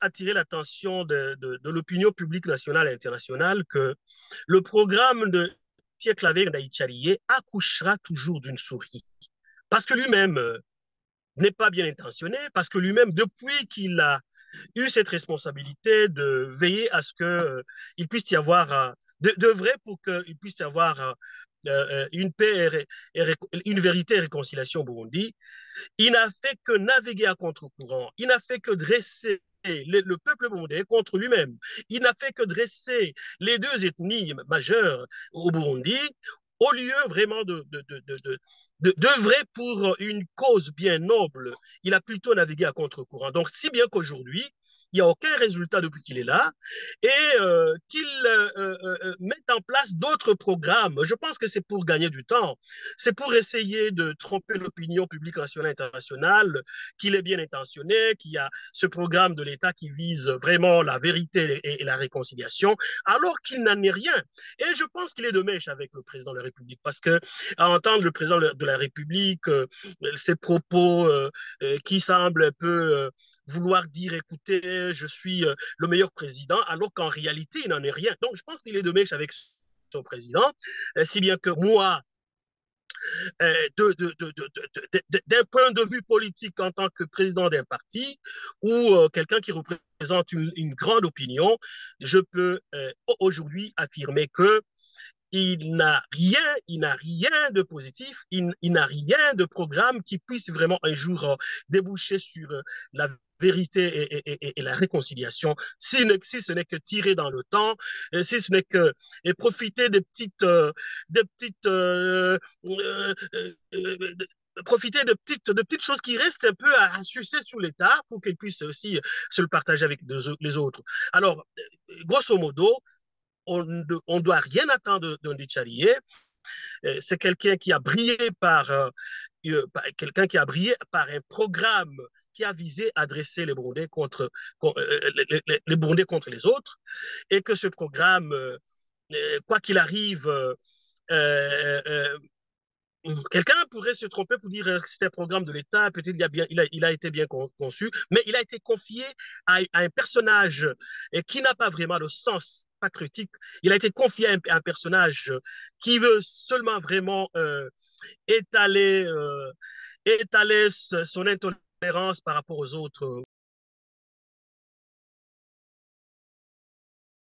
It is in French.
attirer l'attention de, l'opinion publique nationale et internationale que le programme de Pierre Claver Ndaïcharié accouchera toujours d'une souris. Parce que lui-même euh, n'est pas bien intentionné, parce que lui-même, depuis qu'il a eu cette responsabilité de veiller à ce qu'il euh, puisse y avoir, euh, de, vrai pour qu'il puisse y avoir une paix et, une vérité et réconciliation au Burundi, il n'a fait que naviguer à contre-courant, il n'a fait que dresser le, le, peuple burundais contre lui-même. Il n'a fait que dresser les deux ethnies majeures au Burundi au lieu vraiment de, de, de, de, de, d'œuvrer pour une cause bien noble. Il a plutôt navigué à contre-courant. Donc, si bien qu'aujourd'hui, il n'y a aucun résultat depuis qu'il est là, et euh, qu'il euh, euh, mette en place d'autres programmes. Je pense que c'est pour gagner du temps, c'est pour essayer de tromper l'opinion publique nationale et internationale, qu'il est bien intentionné, qu'il y a ce programme de l'État qui vise vraiment la vérité et, et la réconciliation, alors qu'il n'en est rien. Et je pense qu'il est de mèche avec le président de la Parce que à entendre le président de la République, euh, ses propos euh, qui semblent un peu vouloir dire, écoutez, je suis le meilleur président, alors qu'en réalité, il n'en est rien. Donc, je pense qu'il est de mèche avec son président, si bien que moi, d'un point de vue politique en tant que président d'un parti ou euh, quelqu'un qui représente une, grande opinion, je peux euh, aujourd'hui affirmer que il n'a rien, il n'a rien de positif, il, n'a rien de programme qui puisse vraiment un jour euh, déboucher sur la vérité et, la réconciliation, si, ne, ce n'est que tirer dans le temps, et si ce n'est que profiter petites, euh, petites, euh, euh, de, profiter de petites, de petites choses qui restent un peu à, sucer sur l'État pour qu'il puisse aussi se le partager avec les autres. Alors, grosso modo, on ne doit rien attendre d'un Dicharié. C'est quelqu'un qui a brillé par, euh, quelqu'un qui a brillé par un programme qui a visé à dresser les Burundais contre, les, les, contre les autres, et que ce programme, euh, quoi qu'il arrive, euh, euh, quelqu'un pourrait se tromper pour dire que c'est un programme de l'État, peut-être il, a bien, il, a, été bien conçu, mais il a été confié à, un personnage qui n'a pas vraiment le sens patriotique. Il a été confié à un, personnage qui veut seulement vraiment euh, étaler, euh, étaler son intolérance par rapport aux autres